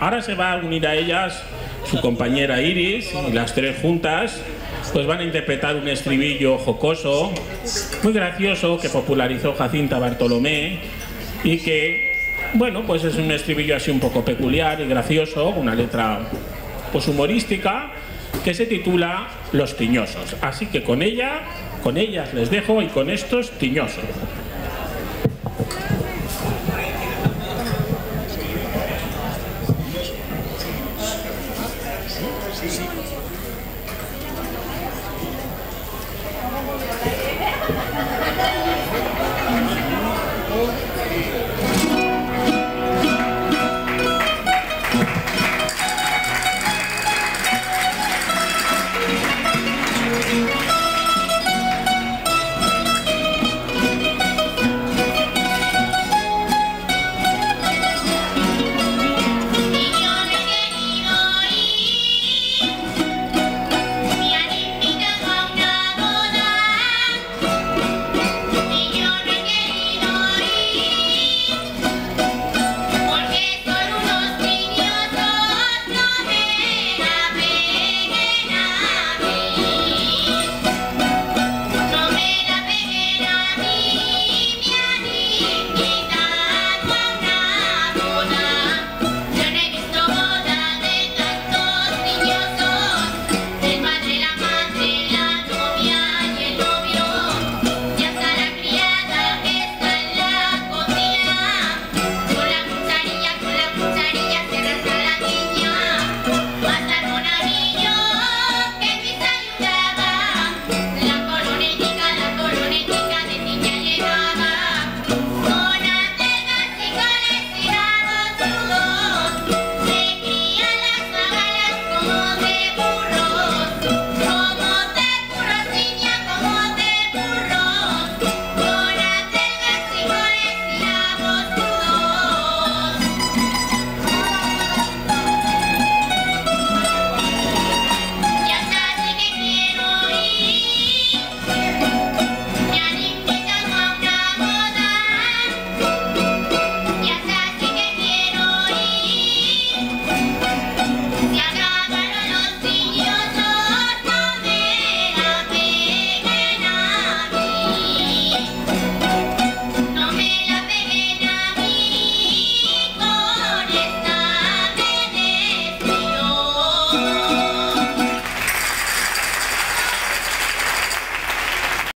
Ahora se va a unir a ellas su compañera Iris y las tres juntas pues van a interpretar un estribillo jocoso, muy gracioso, que popularizó Jacinta Bartolomé y que, bueno, pues es un estribillo así un poco peculiar y gracioso, una letra pues humorística, que se titula Los Tiñosos. Así que con ella, con ellas les dejo y con estos tiñosos. Sim. Sim.